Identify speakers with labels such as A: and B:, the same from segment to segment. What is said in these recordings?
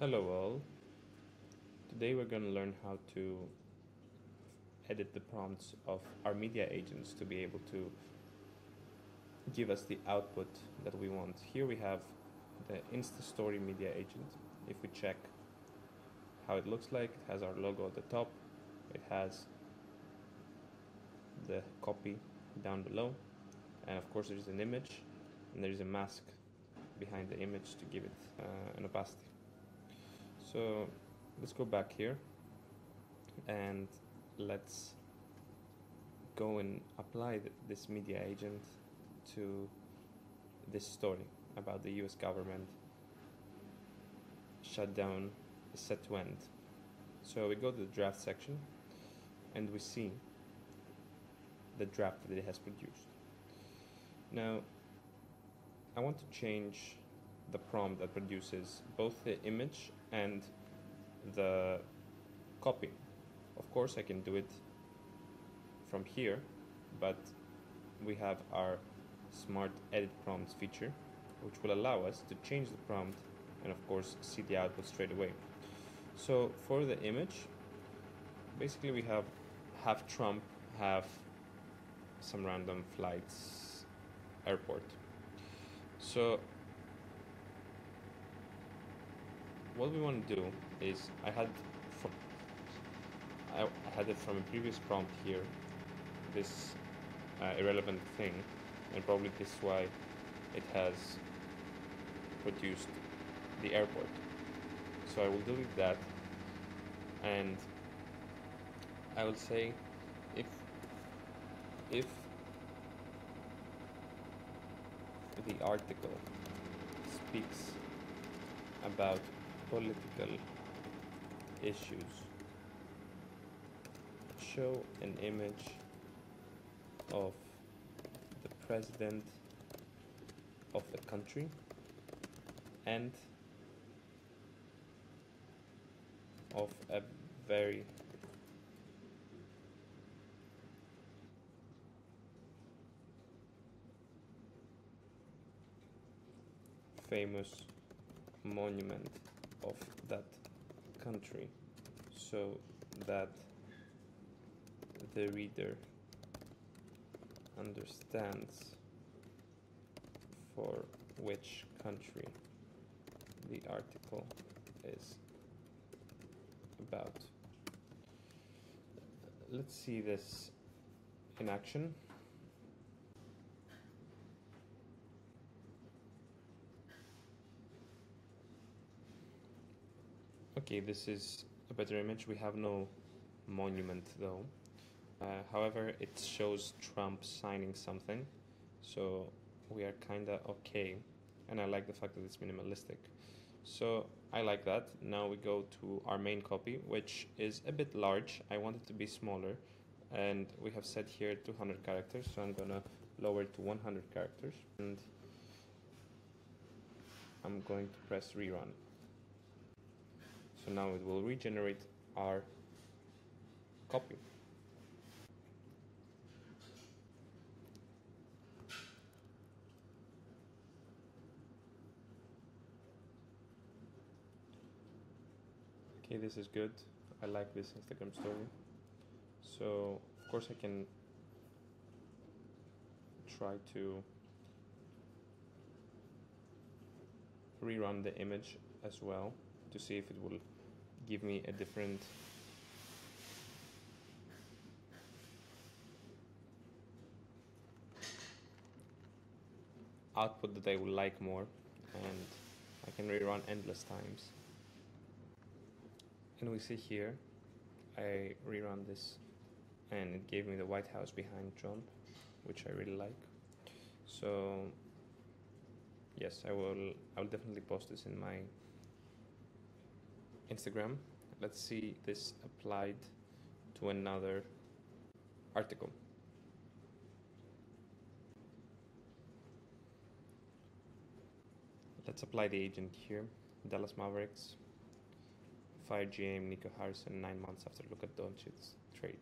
A: Hello all. Today we're going to learn how to edit the prompts of our media agents to be able to give us the output that we want. Here we have the InstaStory media agent. If we check how it looks like, it has our logo at the top, it has the copy down below, and of course there's an image and there's a mask behind the image to give it uh, an opacity. So let's go back here and let's go and apply th this media agent to this story about the US government shutdown is set to end. So we go to the draft section and we see the draft that it has produced. Now I want to change the prompt that produces both the image and the copy. Of course, I can do it from here, but we have our smart edit prompts feature, which will allow us to change the prompt and of course see the output straight away. So for the image, basically we have half Trump, half some random flights airport. So what we want to do is I had from I, had it from a previous prompt here this uh, irrelevant thing and probably this is why it has produced the airport. So I will delete that and I will say if if the article speaks about political issues. Show an image of the president of the country and of a very famous monument of that country so that the reader understands for which country the article is about. Let's see this in action. Okay, this is a better image. We have no monument though. Uh, however, it shows Trump signing something, so we are kinda okay. And I like the fact that it's minimalistic. So I like that. Now we go to our main copy, which is a bit large. I want it to be smaller. And we have set here 200 characters, so I'm gonna lower it to 100 characters. And I'm going to press rerun. So now it will regenerate our copy. Okay, this is good. I like this Instagram story. So, of course, I can try to rerun the image as well to see if it will give me a different output that I would like more and I can rerun endless times. And we see here I rerun this and it gave me the White House behind Trump which I really like. So yes I will I will definitely post this in my Instagram. Let's see this applied to another article. Let's apply the agent here. Dallas Mavericks fire GM Nico Harrison nine months after Luka Doncic's trade.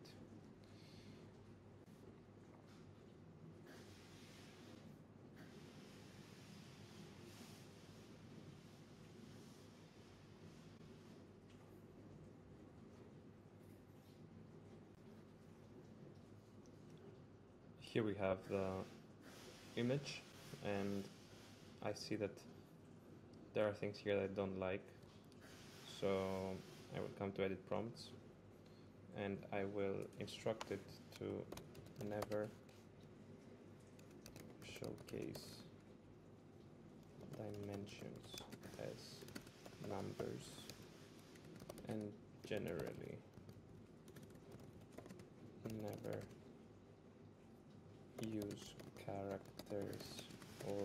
A: Here we have the image and I see that there are things here that I don't like. So I will come to edit prompts and I will instruct it to never showcase dimensions as numbers and generally never use characters or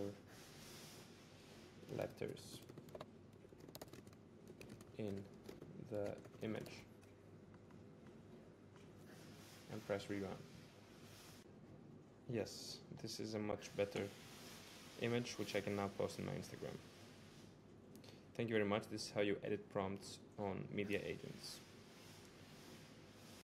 A: letters in the image and press rerun. Yes, this is a much better image which I can now post on my Instagram. Thank you very much. This is how you edit prompts on Media Agents.